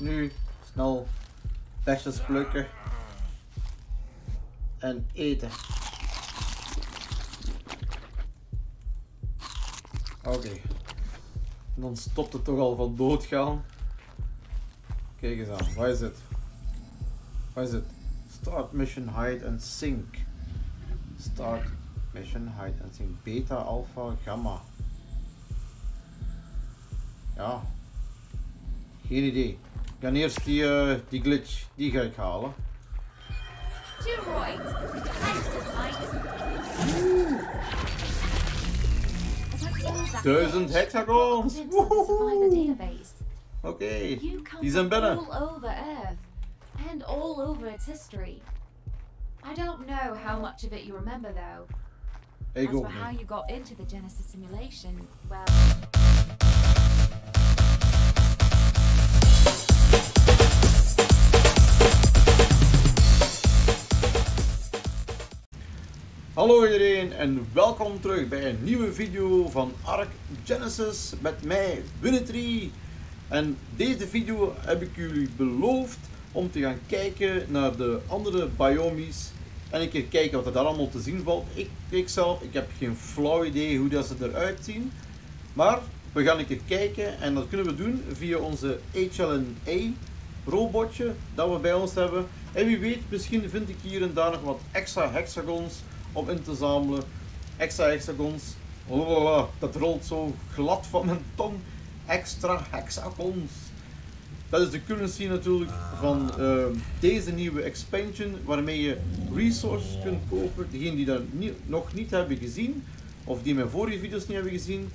nu snel besjes plukken en eten. Oké. Dan stopt het toch al van doodgaan. Kijk eens aan, waar is het? Waar is het? Start mission hide and sync. Start mission hide and sync. Beta, alpha, gamma. Ja. Geen idee. Ik ga eerst die, uh, die glitch, die ga ik halen. Duizend hexagons! Oké, okay. die zijn binnen. all over Earth and all over its history. I don't know how much of it you remember though. As for how you got into the Genesis simulation, well, Hallo iedereen en welkom terug bij een nieuwe video van Ark Genesis met mij, Winnetree. En deze video heb ik jullie beloofd om te gaan kijken naar de andere biomes en een keer kijken wat er daar allemaal te zien valt. Ik, ik zelf, ik heb geen flauw idee hoe dat ze eruit zien. Maar we gaan een keer kijken en dat kunnen we doen via onze HLNA robotje dat we bij ons hebben. En wie weet, misschien vind ik hier en daar nog wat extra hexagons om in te zamelen. Extra hexagons. Lalalala, dat rolt zo glad van mijn tong. Extra hexagons. Dat is de currency natuurlijk van eh, deze nieuwe expansion waarmee je resources kunt kopen. Degenen die dat nog niet hebben gezien of die mijn vorige video's niet hebben gezien.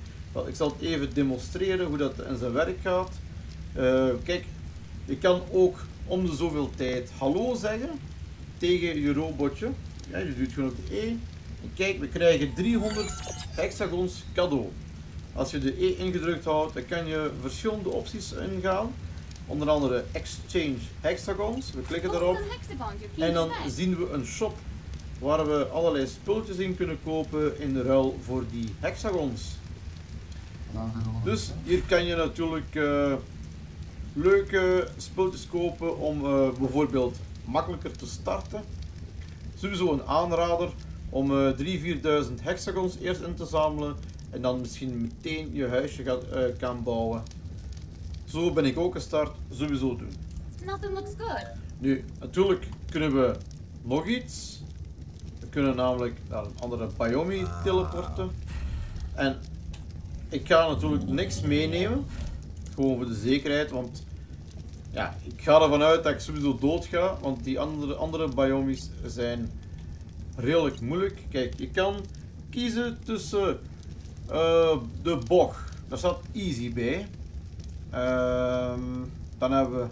Ik zal het even demonstreren hoe dat in zijn werk gaat. Eh, kijk, je kan ook om de zoveel tijd hallo zeggen tegen je robotje. Ja, je doet gewoon op de E. En kijk, we krijgen 300 hexagons cadeau. Als je de E ingedrukt houdt, dan kan je verschillende opties ingaan. Onder andere Exchange Hexagons. We klikken daarop. En dan zien we een shop waar we allerlei spulletjes in kunnen kopen in ruil voor die hexagons. Dus hier kan je natuurlijk eh, leuke spulletjes kopen om eh, bijvoorbeeld makkelijker te starten. Sowieso een aanrader om eh 3-4 duizend hexagons eerst in te zamelen en dan misschien meteen je huisje gaat, eh, kan bouwen. Zo ben ik ook gestart, sowieso doen. nothing looks good. Nu, natuurlijk kunnen we nog iets. We kunnen namelijk naar een andere biome teleporten. En ik ga natuurlijk niks meenemen. Gewoon voor de zekerheid, want ja, ik ga ervan uit dat ik sowieso dood ga, want die andere, andere biomes zijn redelijk moeilijk. Kijk, je kan kiezen tussen eh, de boch, daar staat easy bij. Ehm, dan hebben we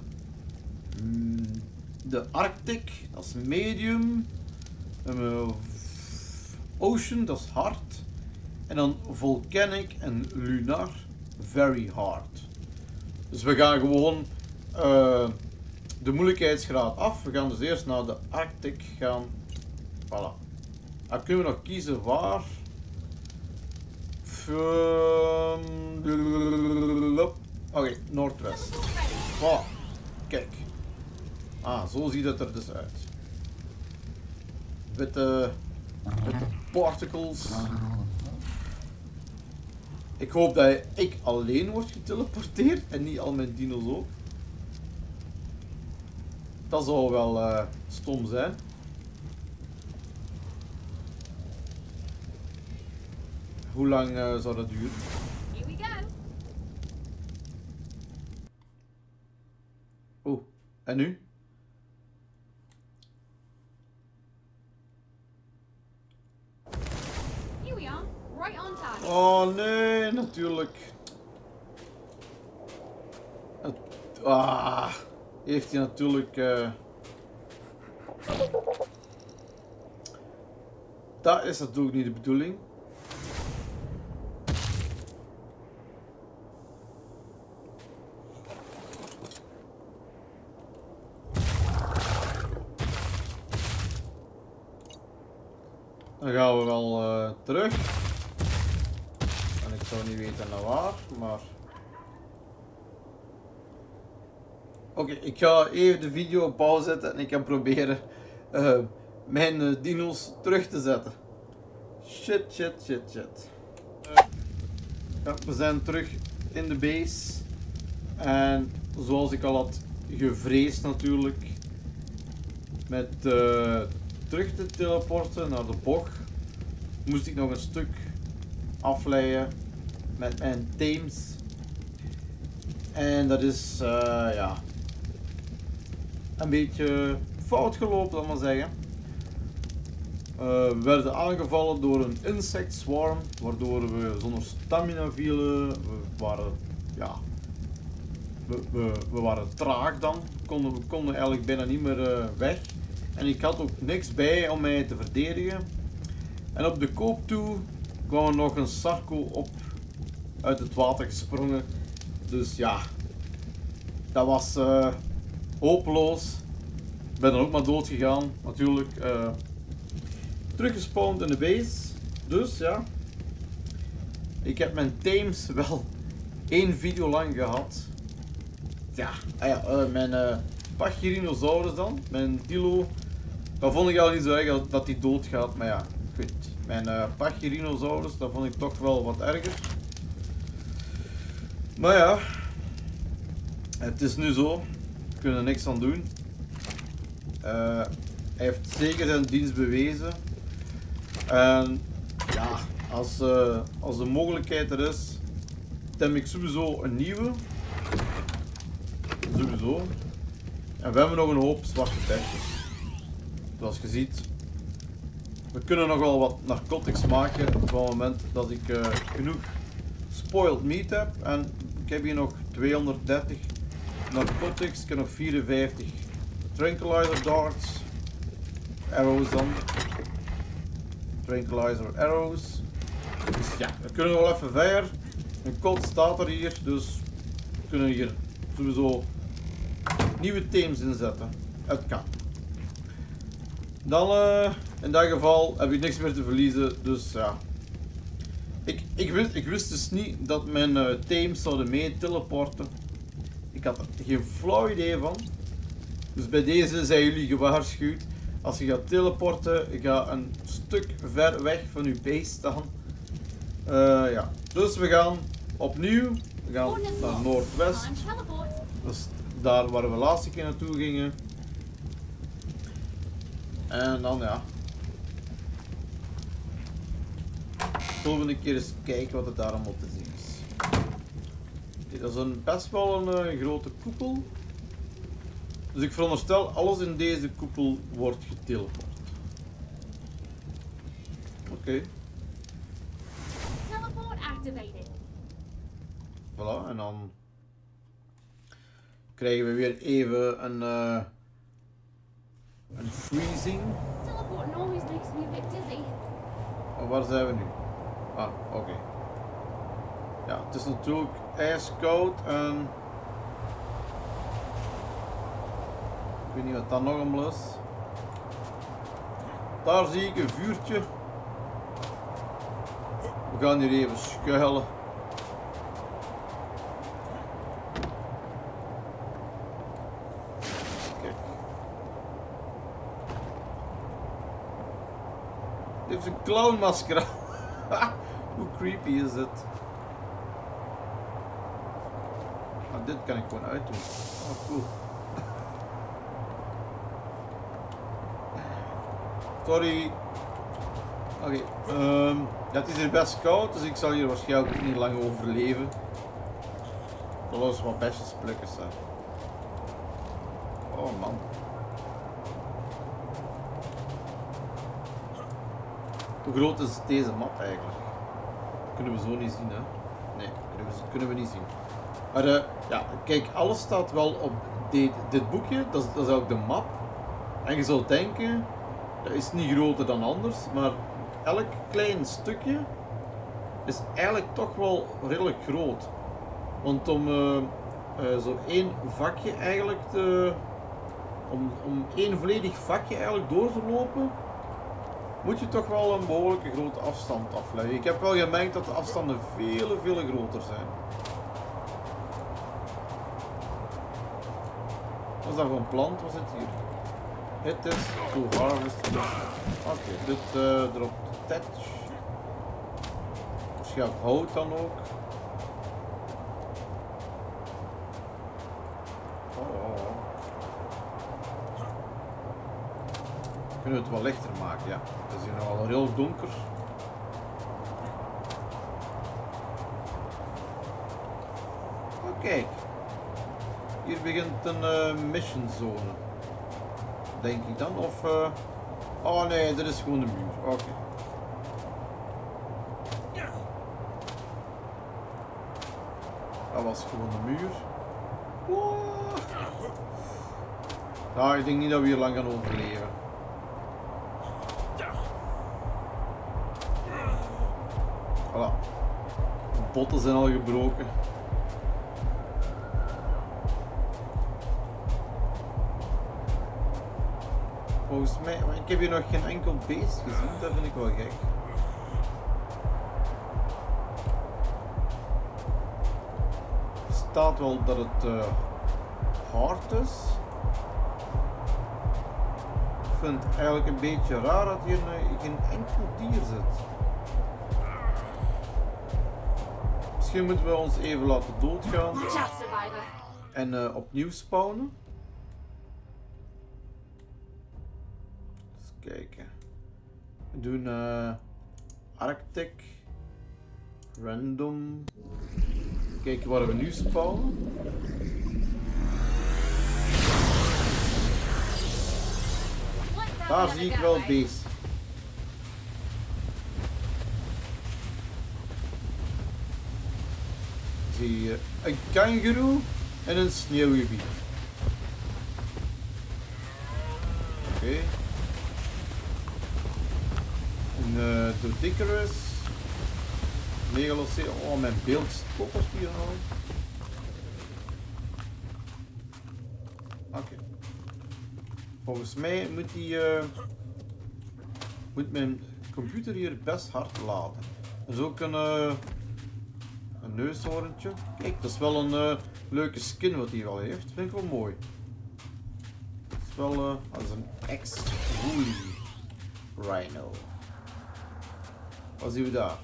mm, de Arctic, dat is medium. Dan we Ocean, dat is hard. En dan Volcanic en Lunar, very hard. Dus we gaan gewoon eh, de moeilijkheidsgraad af. We gaan dus eerst naar de Arctic gaan. Voilà. Dan kunnen we nog kiezen waar. Ehm, Oké, Noordwest. Voilà. Kijk. Ah, zo ziet het er dus uit. Witte, witte particles. Ik hoop dat ik alleen word geteleporteerd en niet al mijn dino's ook. Dat zou wel eh, stom zijn. Hoe lang eh, zou dat duren? Here we go. Oh, en nu? Here we are, right on target. Oh nee, natuurlijk. Het- Ah, heeft hij natuurlijk. eh, Dat is natuurlijk niet de bedoeling. Dan gaan we wel eh, terug. En Oké, ik ga even de video op pauze zetten en ik ga proberen uh, mijn uh, dino's terug te zetten. Shit, shit, shit, shit. Ja, we zijn terug in de base. En zoals ik al had gevreesd natuurlijk. Met uh, terug te teleporten naar de bocht. Moest ik nog een stuk afleiden met mijn teams. En dat is uh, ja, een beetje fout gelopen, zal maar zeggen. Uh, we werden aangevallen door een insect swarm, waardoor we zonder stamina vielen. We waren, ja, we, we, waren traag dan. Konden, we konden eigenlijk bijna niet meer uh, weg. En ik had ook niks bij om mij te verdedigen. En op de koop toe kwam er nog een Sarko op uit het water gesprongen. Dus ja, dat was uh, hopeloos. Ben dan ook maar dood gegaan, natuurlijk. Uh, teruggespawned in de base. Dus ja, ik heb mijn Thames wel één video lang gehad. Ja, ah ja uh, mijn uh, Pachyrhinosaurus dan, mijn Dilo. Dat vond ik al niet zo erg dat, dat die dood gaat, maar ja, goed. Mijn uh, Pachyrhinosaurus, dat vond ik toch wel wat erger. Maar ja, het is nu zo. Kunnen er niks aan doen. Uh, hij heeft zeker zijn dienst bewezen. En ja, als, uh, als de mogelijkheid er is, tem ik sowieso een nieuwe. Sowieso. En we hebben nog een hoop zwarte petjes. Zoals je ziet. We kunnen nog wel wat narcotics maken op het moment dat ik uh, genoeg spoiled meat heb. En ik heb hier nog 230 narcotics. Heb nog 54 tranquilizer darts. Arrows dan. Tranquilizer arrows. Dus ja, we kunnen wel even verder. Een code staat er hier, dus we kunnen hier sowieso nieuwe themes inzetten. Het kan. Dan uh, in dat geval heb ik niks meer te verliezen, dus ja. Ik, ik, wist, ik wist dus niet dat mijn uh, themes zouden mee teleporten. Ik had er geen flauw idee van. Dus bij deze zijn jullie gewaarschuwd. Als je gaat teleporten, ga een stuk ver weg van je base staan. Uh, ja. Dus we gaan opnieuw we gaan naar Noordwest. Dat is daar waar we laatste keer naartoe gingen. En dan ja. Volgende keer eens kijken wat er daar allemaal te zien is. Dat is een, best wel een uh, grote koepel. Dus ik veronderstel alles in deze koepel wordt geteleport. Oké. Okay. Teleport activated. Voilà, en dan krijgen we weer even een, uh, een freezing. Teleport always makes me a bit dizzy. Oh, waar zijn we nu? Ah, oké. Okay. Ja, het is natuurlijk ijskoud en... Ik weet niet wat dat nog allemaal is. Daar zie ik een vuurtje. We gaan hier even schuilen. Kijk. Dit heeft een clownmasker. Hoe creepy is het? Ah, dit kan ik gewoon uitdoen. Oh, cool. Sorry. Oké, okay. ja, het is hier best koud, dus ik zal hier waarschijnlijk niet lang overleven. Dat was wat bestjes plukken staan. Oh man. Hoe groot is deze map eigenlijk? kunnen we zo niet zien, hè? Nee, kunnen we, kunnen we niet zien. Maar uh, ja, kijk, alles staat wel op dit, dit boekje. Dat is, dat is ook de map. En je zou denken, dat is niet groter dan anders, maar elk klein stukje is eigenlijk toch wel redelijk groot. Want om uh, zo één vakje eigenlijk te, om, om één volledig vakje eigenlijk door te lopen, moet je toch wel een behoorlijke grote afstand afleggen. Ik heb wel gemerkt dat de afstanden veel, veel groter zijn. Wat is dat een plant? Wat zit hier? Het is to harvest. Oké, dit uh, erop thatch. Waarschijnlijk hout dan ook. kunnen we het wel lichter maken, ja. Het is hier nog al heel donker. Oh, kijk. Hier begint een uh, mission zone. Denk ik dan, of... Uh... Oh nee, dit is gewoon de muur. Oké. Dat was gewoon de muur. Wow. Nou, ik denk niet dat we hier lang gaan overleven. potten zijn al gebroken. Heb hier nog geen enkel beest gezien, dat vind ik wel gek. Er staat wel dat het uh, hard is. Ik vind het eigenlijk een beetje raar dat hier geen enkel dier zit. Misschien moeten we ons even laten doodgaan. En uh, opnieuw spawnen. Doen uh, Arctic. Random. Kijken waar we nu spawnen. Daar zie ik wel beest. zie een kangaroo en een sneeuwgebied. Oké. Een uh, Dodicarus. Megalocee. Oh, mijn beeld stottert hier al. Oké. Volgens mij moet die... Uh, moet mijn computer hier best hard laden. Dus ook een... Uh, een neushoorntje. Kijk, dat is wel een uh, leuke skin wat hij al heeft. Vind ik wel mooi. Dat is wel dat is een ex-woolly rhino. Wat zien we daar?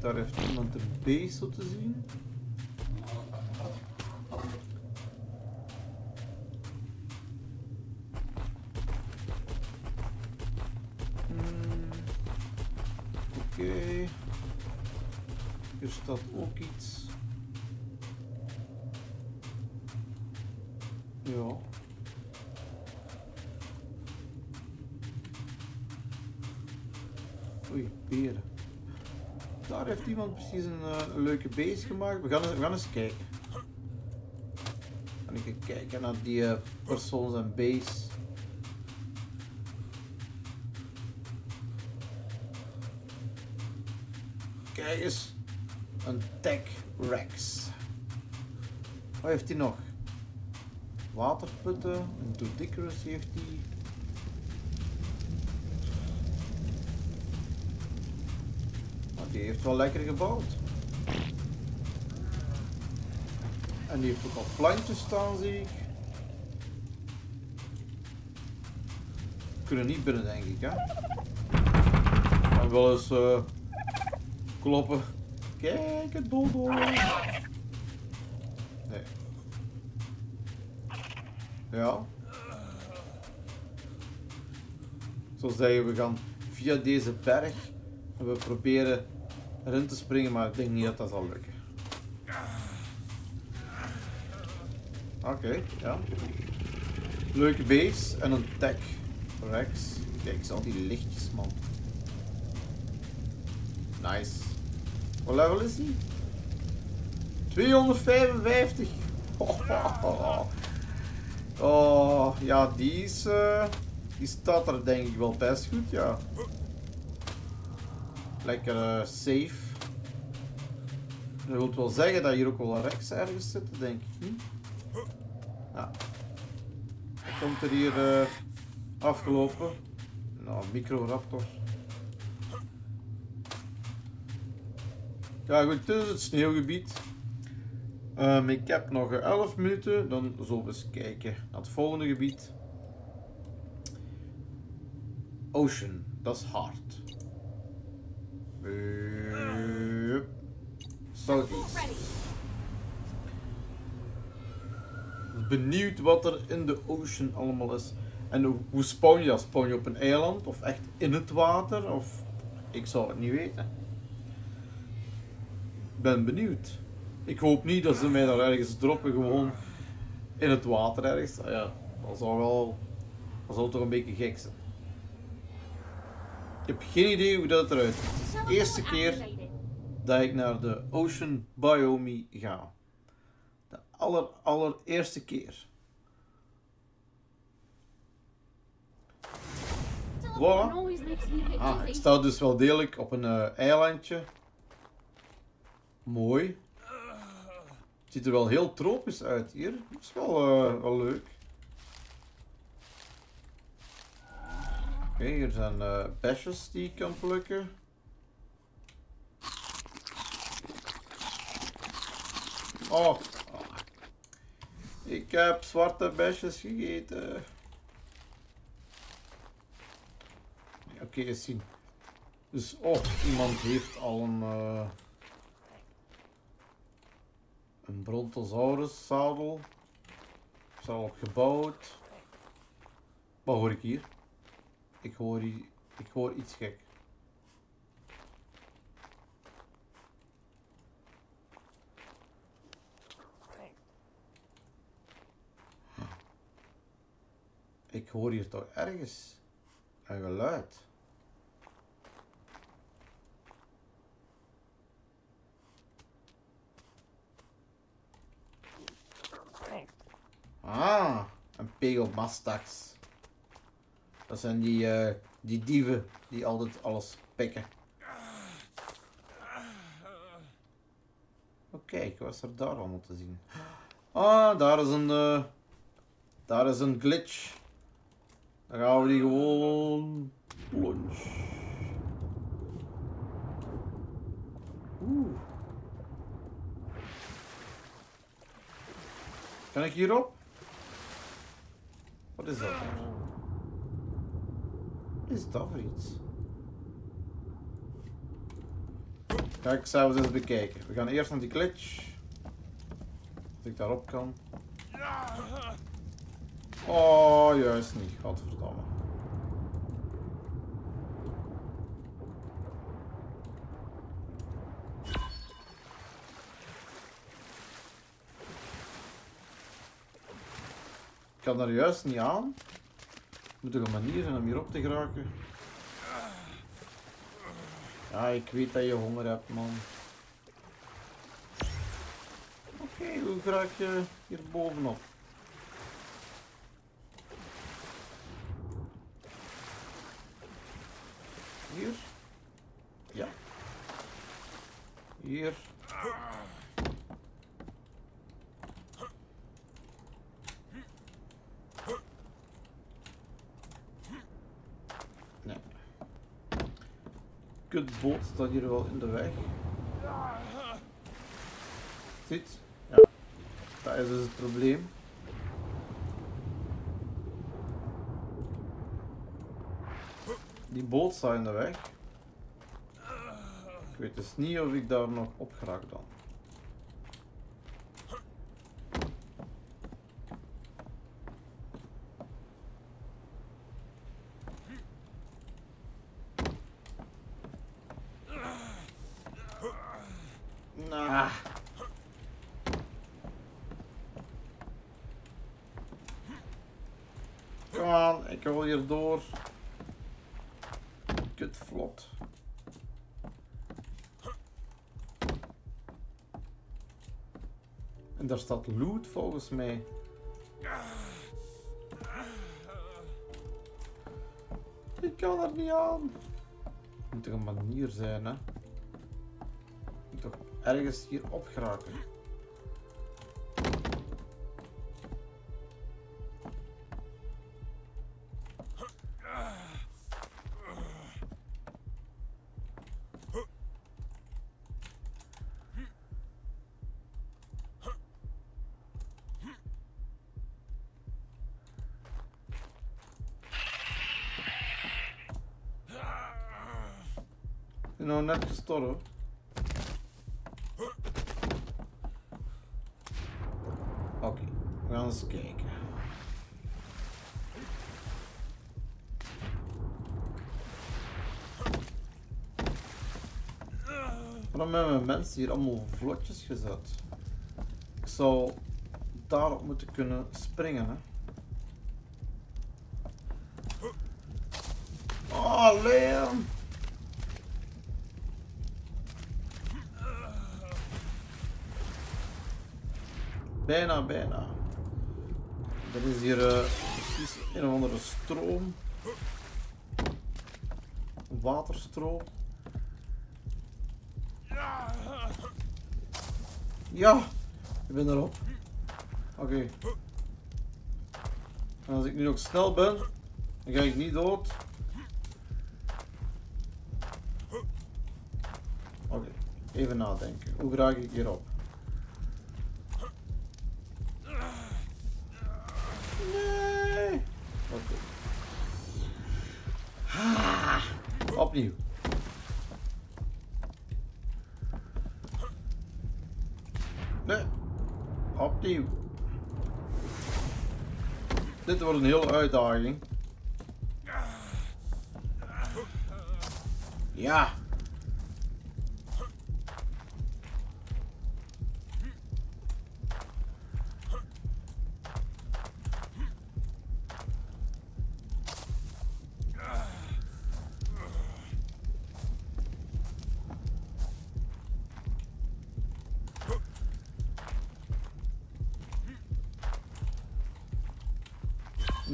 Daar heeft iemand een beest te zien. Hmm. Oké. Okay. Hier staat ook iets. Ja. Oei, beren. Daar heeft iemand precies een, een leuke beest gemaakt. We gaan, we gaan eens kijken. Kan ik kijken naar die uh, persoon zijn beest. Kijk eens. Een Tech Rex. Wat heeft hij nog? Waterputten. Een Dodicarus heeft hij. Die heeft wel lekker gebouwd. En die heeft ook al plantjes staan, zie ik. Kunnen niet binnen, denk ik, hè? En wel eens uh, kloppen. Kijk, het dodo. Nee. Ja. Zo zeggen we gaan via deze berg en we proberen erin te springen, maar ik denk niet dat dat zal lukken. Oké, ja. Leuke base en een tech Rex. Kijk, al die lichtjes, man. Nice. Wat level is die? 255. Oh, ja, die is... Uh, die staat er denk ik wel best goed, ja. Lekker uh, safe. Dat wil wel zeggen dat hier ook wel rechts ergens zit, denk ik niet. Ja. Komt er hier uh, afgelopen. Nou, microraptor. Ja goed, dit is het sneeuwgebied. Um, ik heb nog 11 minuten, dan zullen we eens kijken naar het volgende gebied. Ocean, dat is hard. Southeast. Benieuwd wat er in de ocean allemaal is. En hoe spawn je dat? Spawn je op een eiland of echt in het water? Of ik zou het niet weten. Ben benieuwd. Ik hoop niet dat ze mij daar ergens droppen, gewoon in het water ergens. Ja, dat zou wel, dat zou toch een beetje gek zijn. Ik heb geen idee hoe dat eruit ziet. De eerste keer dat ik naar de Ocean Biome ga. De aller, allereerste keer. Voilà. Ah, ik sta dus wel degelijk op een uh, eilandje. Mooi. Het ziet er wel heel tropisch uit hier. Dat is wel, uh, wel leuk. Oké, hier zijn uh, besjes die ik kan plukken. Oh. Ik heb zwarte besjes gegeten. Oké, okay, eens zien. Dus, oh, iemand heeft al een... Uh, een Brontosaurus zadel. Is al opgebouwd. Wat hoor ik hier? Ik hoor, hier, ik hoor iets gek. Ik hoor hier toch ergens een geluid. Ah, een pegomastax. Dat zijn die, uh, die dieven die altijd alles pikken. Oké, ik was er daar allemaal te zien. Ah, daar is een, uh, daar is een glitch. Dan gaan we die gewoon plunge. Oeh. Kan ik hierop? Wat is dat? Is dat voor iets? Ga ik zelfs eens bekijken. We gaan eerst naar die glitch. Dat ik daarop kan. Oh, juist niet. Godverdomme. Ik kan daar juist niet aan. Moet er een manier zijn om hierop te geraken. Ja, ik weet dat je honger hebt, man. Oké, hoe raak je hier bovenop? Hier? Ja. Hier. Nee. Kutboot staat hier wel in de weg. Ziet? Ja. Dat is dus het probleem. Die boot staat in de weg. Ik weet dus niet of ik daar nog op geraak dan. Nah. Kom aan, ik wil hier door vlot. Daar staat loot volgens mij. Ik kan er niet aan. Moet toch een manier zijn, hè? Moet toch ergens hier opgeraken. Net gestorven. Oké, we gaan eens kijken. Waarom hebben mijn mensen hier allemaal vlotjes gezet? Ik zou daarop moeten kunnen springen, hè? Oh, Leon! Bijna, bijna. Er is hier uh, precies een of andere stroom. Waterstroom. Ja, ik ben erop. Oké. En als ik nu ook snel ben, dan ga ik niet dood. Oké, even nadenken. Hoe raak ik hierop? Nee. Oké. Ah, opnieuw. Nee. Opnieuw. Dit wordt een hele uitdaging. Ja.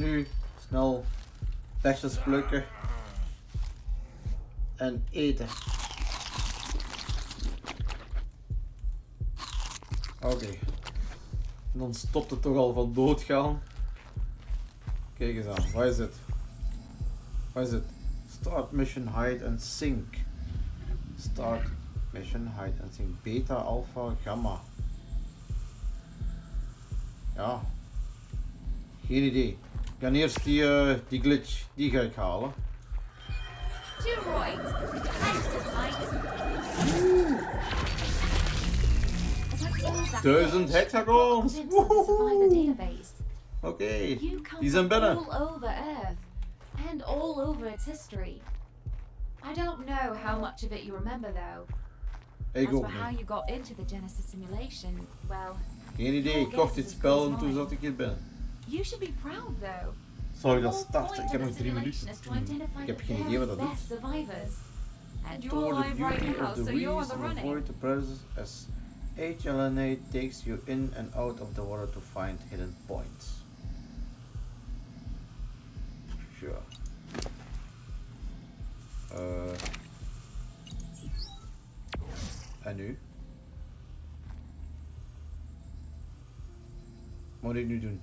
Nu snel besjes plukken en eten. Oké. Dan stopt het toch al van doodgaan. Kijk eens aan, waar is het? Waar is het? Start mission hide and sink. Start mission hide and sink. Beta, alpha, gamma. Ja. Geen idee. Ik ga eerst die, uh, die glitch, die ga ik halen. Right. Height. Duizend hexagons. Oké, come die zijn binnen. all over Earth and all over its history. I don't know how much of it you remember though. Ik As for how you got into the Genesis simulation, well, Geen idee, ik kocht dit spel en toen zat ik hier binnen. You should be proud though. Sorry, The dat whole start. point Ik of heb the nog drie minuten. simulation is to identify Ik heb the geen idee wat dat very best survivors. And you're Store alive right beauty now, of the so you're on reefs the running. avoid the predators as HLNA takes you in and out of the water to find hidden points. Sure. Uh. En nu? Wat moet ik nu doen?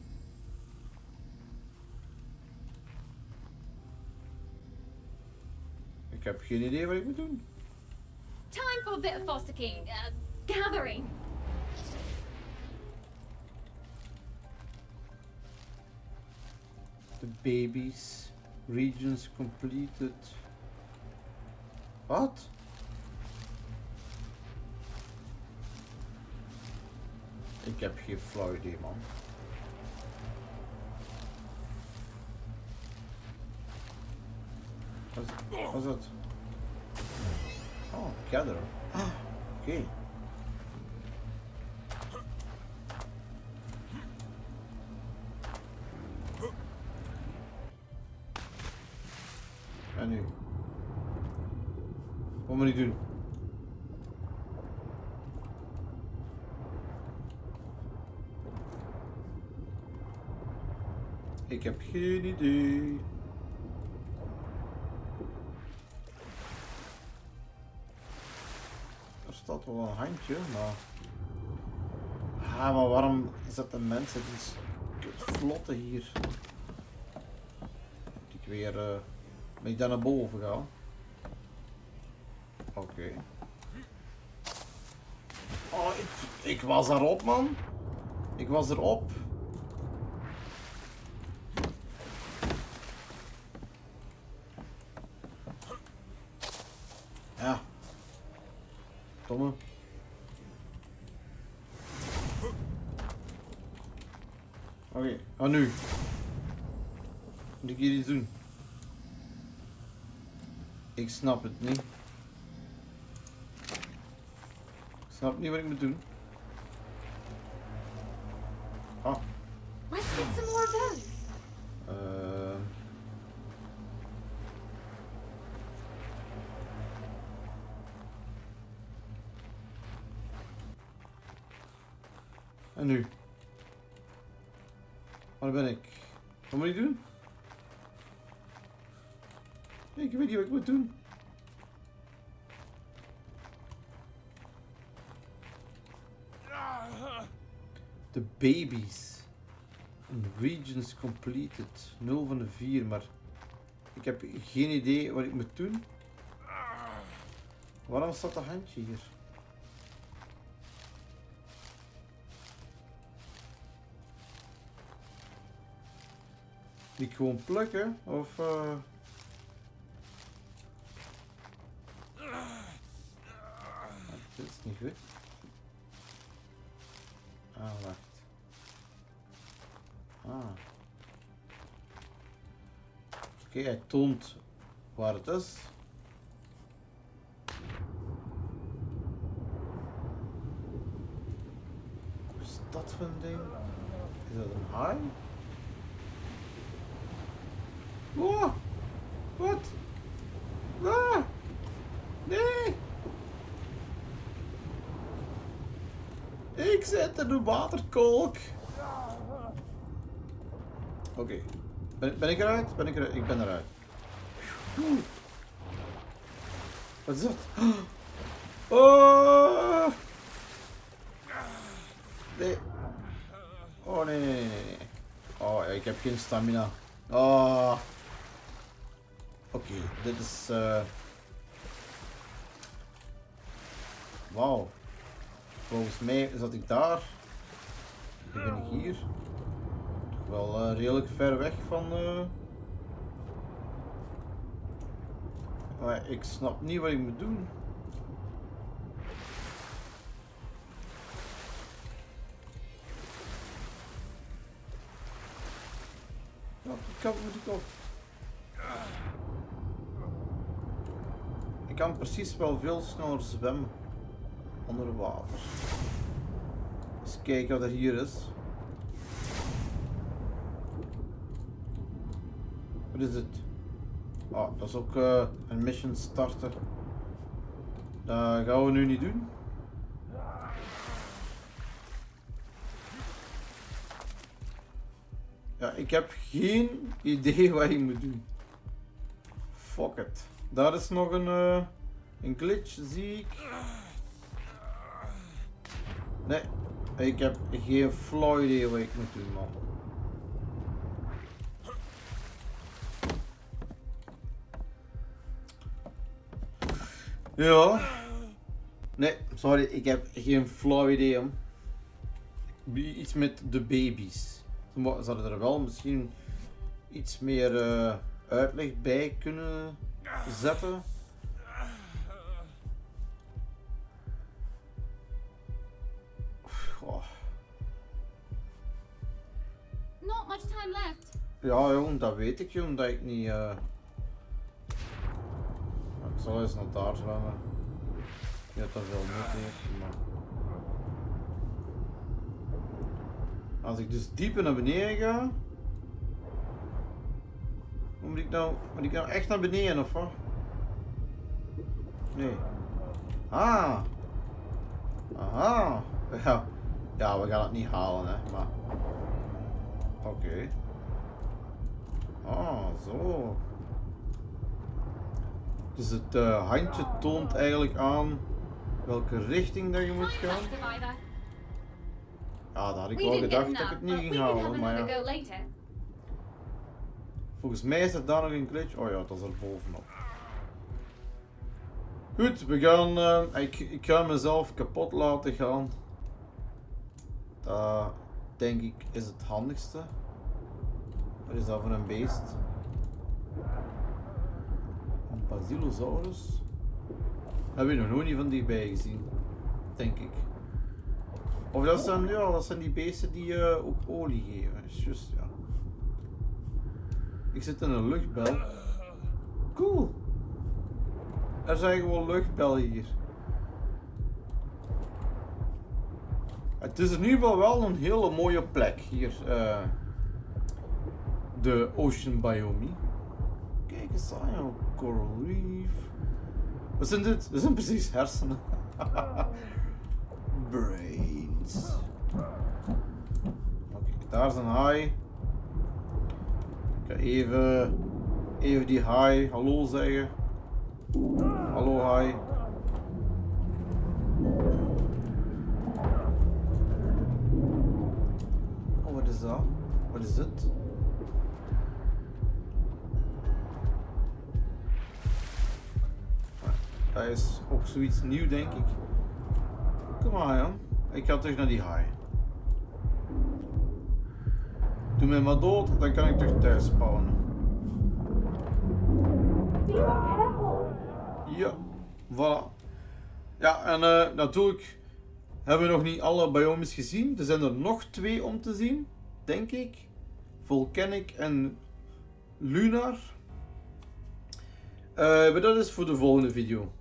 Ik heb geen idee wat ik moet doen. Time for a bit of Foster King uh, gathering. The babies. Regions completed. Wat? Ik heb geen flauw idee, man. Wat is, dat? Oh, gather. Ah, oké. En nu? Wat moet ik doen? Ik heb geen idee. Wel een handje, maar... Ah, maar waarom zetten mensen die vlotte hier? Moet ik weer... eh ben ik daar naar boven gaan? Oké. Oh, ik, ik was erop, man. Ik was erop. Ja, Domme. Ga nu. Moet ik hier iets doen? Ik snap het niet. Ik snap niet wat ik moet doen. De babies. Regions completed. 0 van de 4, maar ik heb geen idee wat ik moet doen. Waarom staat dat handje hier? Die gewoon plukken of eh Oké, hij toont waar het is. Wat is dat voor een ding? Is dat een haai? Oh! Wat? Ah! Nee! Ik zit in een waterkolk. Oké. Ben, ik eruit? Ben ik eruit? Ik ben eruit. Wat is dat? Oh! Nee. Oh nee, nee, nee. Oh, ik heb geen stamina. Oh. Oké, dit is. eh Wauw. Volgens mij zat ik daar. Nu ben ik hier. Wel eh, redelijk ver weg van. eh ik snap niet wat ik moet doen. Ja, die moet ik op. Ik kan precies wel veel sneller zwemmen onder water. Eens kijken wat er hier is. Wat is het? Ah, dat is ook eh, een mission starter. Dat gaan we nu niet doen. Ja, ik heb geen idee wat ik moet doen. Fuck it. Daar is nog een, eh, een glitch, zie ik. Nee, ik heb geen flauw idee wat ik moet doen, man. Ja. Nee, sorry, ik heb geen flauw idee, om. Iets met de baby's. Ze Zouden er wel misschien iets meer eh, uitleg bij kunnen zetten? Goh. Not much time left. Ja, jong, dat weet ik, jong, dat ik niet. eh zal eens naar daar zwemmen. Weet dat dat wel nut heeft, maar. Als ik dus dieper naar beneden ga. Moet ik nou, moet ik nou echt naar beneden of wat? Nee. Ah! Aha! Ja, we gaan het niet halen, hè, maar. Oké. Ah, zo. Dus het eh, handje toont eigenlijk aan welke richting dat je moet gaan. Ja, dat had ik We wel gedacht dat ik het niet ging halen, maar ja. Volgens mij is er daar nog een glitch. Oh ja, dat is er bovenop. Goed, we gaan. eh, ik, ik ga mezelf kapot laten gaan. Dat denk ik is het handigste. Wat is dat voor een beest? Basilosaurus? Heb je nog nooit niet van dichtbij gezien. denk ik. Of dat zijn, ja, dat zijn die beesten die eh, ook olie geven. Is juist, ja. Ik zit in een luchtbel. Cool. Er zijn gewoon luchtbellen hier. Het is in ieder geval wel een hele mooie plek hier. eh, de Ocean Biome. Kijk eens aan, joh. Coral Reef. Wat zijn dit? Dat zijn precies hersenen. Brains. Oké, daar is een haai. Ik ga even, even die haai hallo zeggen. Hallo haai. Oh, wat is dat? Wat is dit? Dat is ook zoiets nieuw, denk ik. Kom maar, Jan. Ik ga terug naar die haai. Doe mij maar dood, dan kan ik terug thuis spawnen. Ja, voilà. Ja, en eh, natuurlijk hebben we nog niet alle biomes gezien. Er zijn er nog twee om te zien, denk ik. Volcanic en Lunar. Eh, maar dat is voor de volgende video.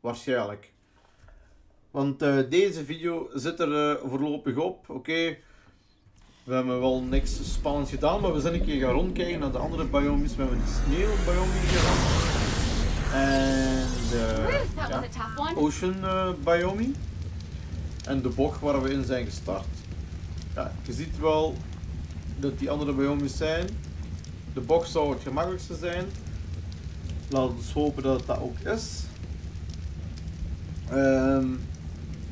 Waarschijnlijk. Want eh, deze video zit er eh, voorlopig op. Oké, we hebben wel niks spannends gedaan, maar we zijn een keer gaan rondkijken naar de andere biomes. We hebben die sneeuwbiome gedaan. En de ja. Ocean eh, Biome. En de bocht waar we in zijn gestart. Ja, je ziet wel dat die andere biomes zijn. De bocht zou het gemakkelijkste zijn. Laten we dus hopen dat het dat ook is. Ehm,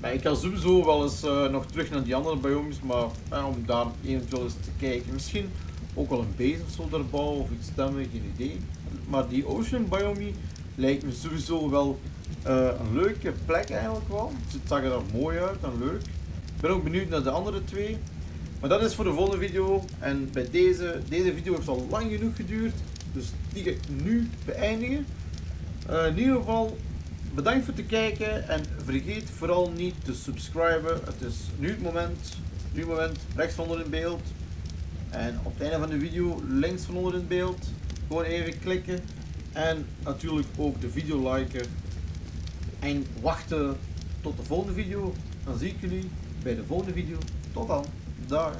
maar ik ga sowieso wel eens eh, nog terug naar die andere biomes, maar eh, om daar eventueel eens te kijken. Misschien ook wel een base of zo of iets stemmen, geen idee. Maar die Ocean Biome lijkt me sowieso wel eh, een leuke plek eigenlijk wel. Het zag er mooi uit en leuk. Ik ben ook benieuwd naar de andere twee. Maar dat is voor de volgende video. En bij deze, deze video heeft al lang genoeg geduurd. Dus die ga ik nu beëindigen. In ieder geval, bedankt voor het kijken. En vergeet vooral niet te subscriben. Het is nu het moment. Nu het moment. Rechts onder in beeld. En op het einde van de video links van onder in beeld. Gewoon even klikken. En natuurlijk ook de video liken. En wachten tot de volgende video. Dan zie ik jullie bij de volgende video. Tot dan. Dag.